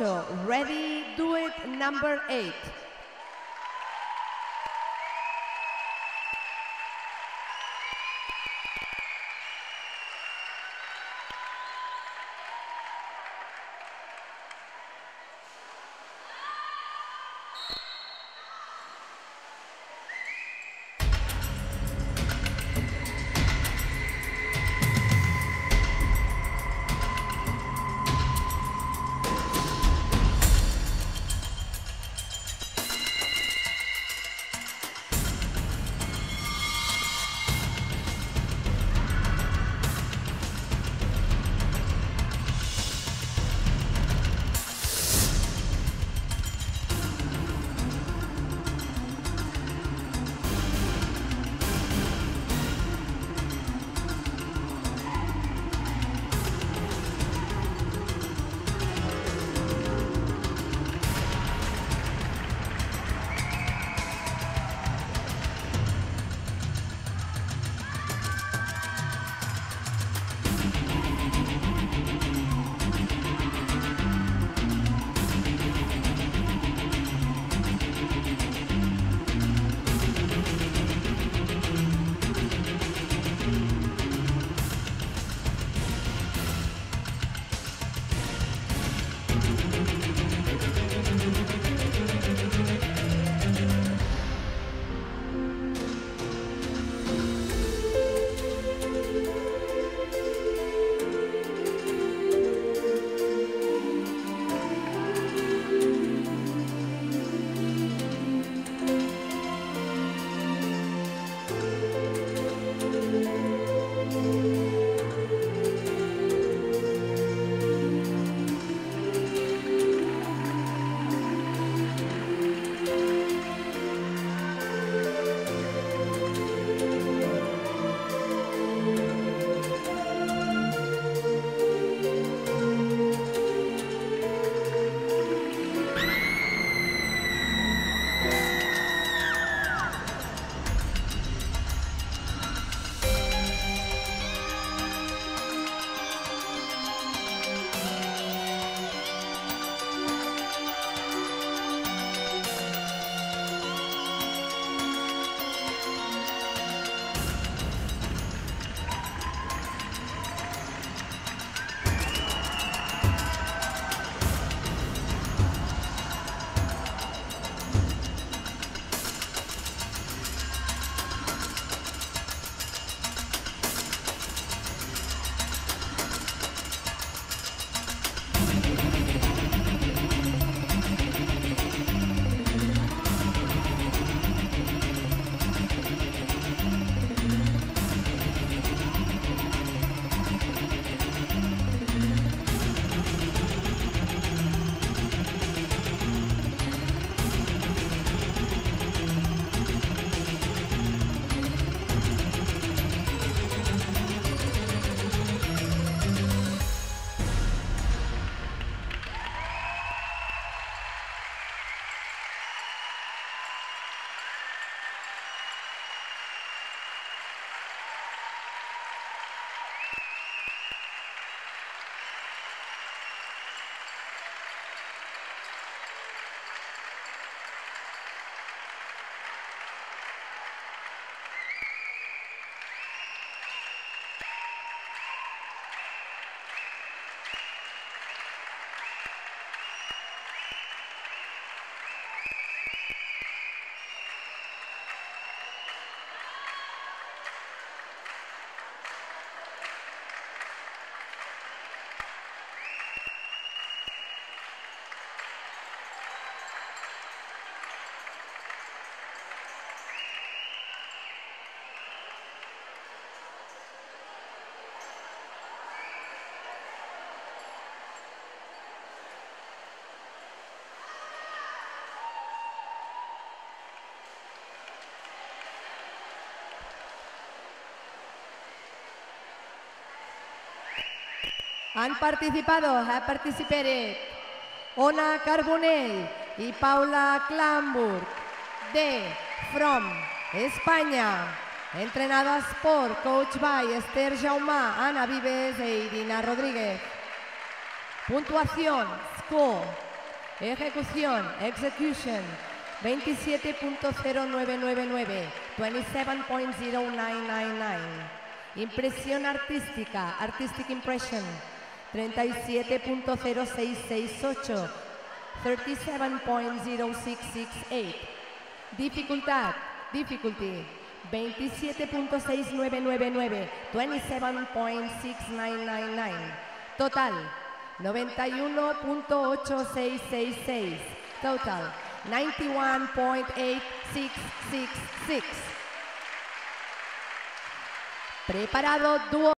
8. Ready, do it, number 8. Han participado, ha participated Ona Carbonell y Paula Klamburg de From España. Entrenadas por Coach by Esther Jaumá, Ana Vives e Irina Rodríguez. Puntuación, score Ejecución, execution, 27.0999, 27.0999. Impresión artística, artistic impression, 37.0668, 37.0668. Dificultad, difficulty, 27.6999, 27.6999. Total, 91.8666. Total, 91.8666. Preparado, dúo.